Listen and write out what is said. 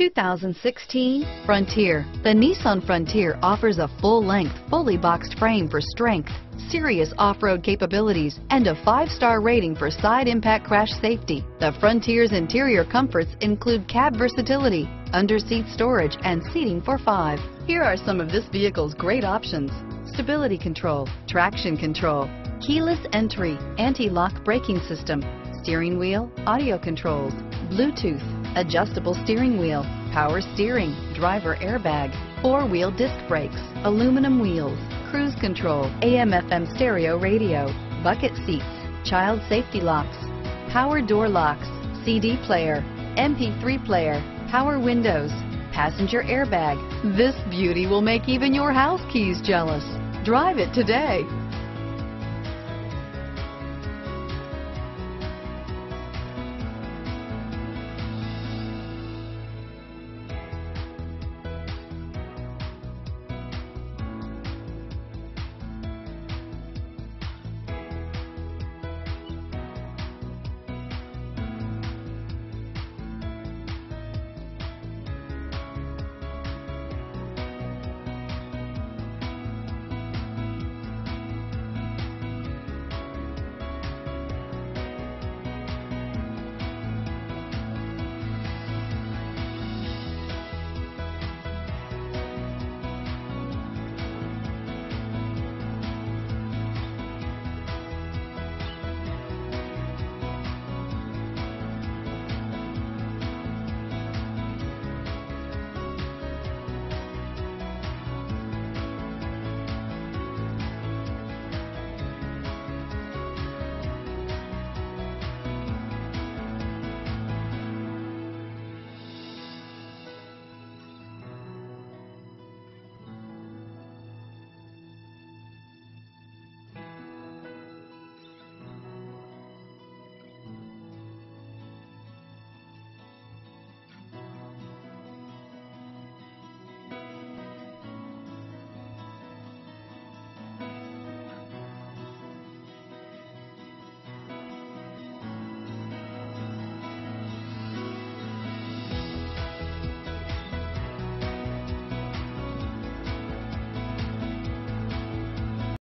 2016 Frontier. The Nissan Frontier offers a full-length, fully boxed frame for strength, serious off-road capabilities, and a five-star rating for side impact crash safety. The Frontier's interior comforts include cab versatility, under-seat storage, and seating for five. Here are some of this vehicle's great options. Stability control, traction control, keyless entry, anti-lock braking system, steering wheel, audio controls, Bluetooth, adjustable steering wheel, power steering, driver airbag, four-wheel disc brakes, aluminum wheels, cruise control, AM FM stereo radio, bucket seats, child safety locks, power door locks, CD player, MP3 player, power windows, passenger airbag. This beauty will make even your house keys jealous. Drive it today.